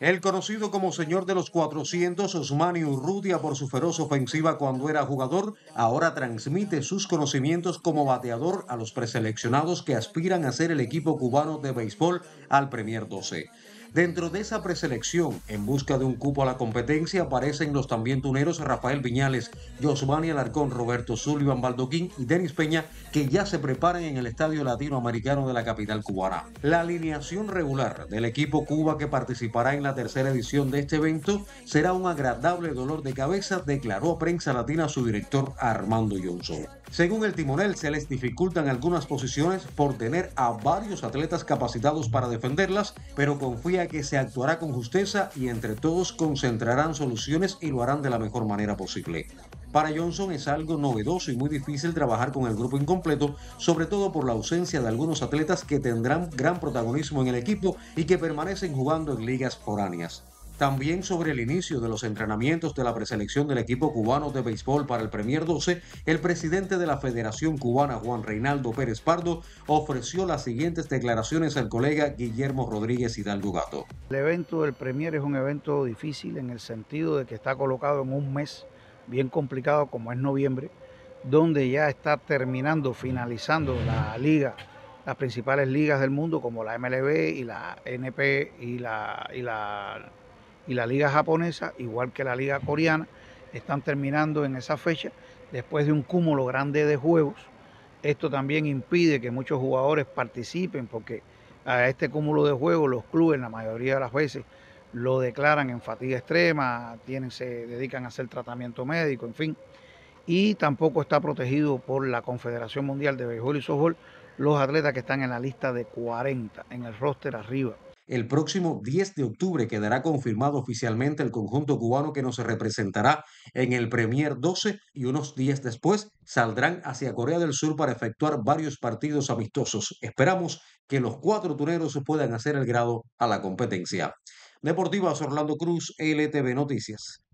El conocido como señor de los 400, Osmani Urrutia, por su feroz ofensiva cuando era jugador, ahora transmite sus conocimientos como bateador a los preseleccionados que aspiran a ser el equipo cubano de béisbol al Premier 12. Dentro de esa preselección, en busca de un cupo a la competencia, aparecen los también tuneros Rafael Viñales, Josmani Alarcón, Roberto Sullivan Baldoquín y Denis Peña, que ya se preparan en el Estadio Latinoamericano de la capital cubana. La alineación regular del equipo Cuba que participará en la tercera edición de este evento será un agradable dolor de cabeza, declaró a Prensa Latina su director Armando Johnson. Según el timonel, se les dificultan algunas posiciones por tener a varios atletas capacitados para defenderlas, pero confía que se actuará con justeza y entre todos concentrarán soluciones y lo harán de la mejor manera posible. Para Johnson es algo novedoso y muy difícil trabajar con el grupo incompleto, sobre todo por la ausencia de algunos atletas que tendrán gran protagonismo en el equipo y que permanecen jugando en ligas foráneas. También sobre el inicio de los entrenamientos de la preselección del equipo cubano de béisbol para el Premier 12, el presidente de la Federación Cubana, Juan Reinaldo Pérez Pardo, ofreció las siguientes declaraciones al colega Guillermo Rodríguez Hidalgo Gato. El evento del Premier es un evento difícil en el sentido de que está colocado en un mes bien complicado como es noviembre, donde ya está terminando, finalizando la liga las principales ligas del mundo como la MLB y la NP y la, y la y la liga japonesa, igual que la liga coreana, están terminando en esa fecha después de un cúmulo grande de juegos. Esto también impide que muchos jugadores participen porque a este cúmulo de juegos los clubes la mayoría de las veces lo declaran en fatiga extrema, tienen, se dedican a hacer tratamiento médico, en fin. Y tampoco está protegido por la Confederación Mundial de Béisbol y Softball los atletas que están en la lista de 40, en el roster arriba. El próximo 10 de octubre quedará confirmado oficialmente el conjunto cubano que nos representará en el Premier 12 y unos días después saldrán hacia Corea del Sur para efectuar varios partidos amistosos. Esperamos que los cuatro tuneros puedan hacer el grado a la competencia. Deportivas Orlando Cruz, LTV Noticias.